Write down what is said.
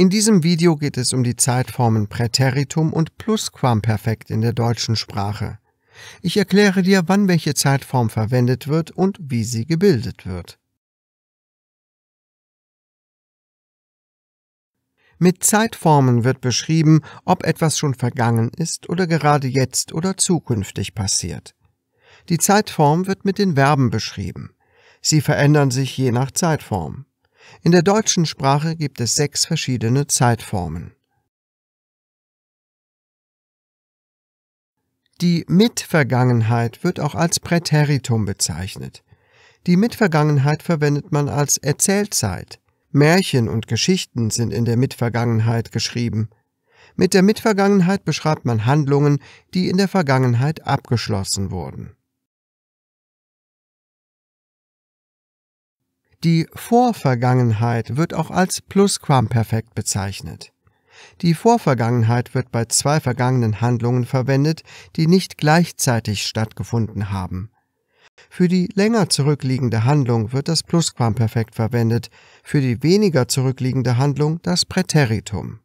In diesem Video geht es um die Zeitformen Präteritum und Plusquamperfekt in der deutschen Sprache. Ich erkläre dir, wann welche Zeitform verwendet wird und wie sie gebildet wird. Mit Zeitformen wird beschrieben, ob etwas schon vergangen ist oder gerade jetzt oder zukünftig passiert. Die Zeitform wird mit den Verben beschrieben. Sie verändern sich je nach Zeitform. In der deutschen Sprache gibt es sechs verschiedene Zeitformen. Die Mitvergangenheit wird auch als Präteritum bezeichnet. Die Mitvergangenheit verwendet man als Erzählzeit. Märchen und Geschichten sind in der Mitvergangenheit geschrieben. Mit der Mitvergangenheit beschreibt man Handlungen, die in der Vergangenheit abgeschlossen wurden. Die Vorvergangenheit wird auch als Plusquamperfekt bezeichnet. Die Vorvergangenheit wird bei zwei vergangenen Handlungen verwendet, die nicht gleichzeitig stattgefunden haben. Für die länger zurückliegende Handlung wird das Plusquamperfekt verwendet, für die weniger zurückliegende Handlung das Präteritum.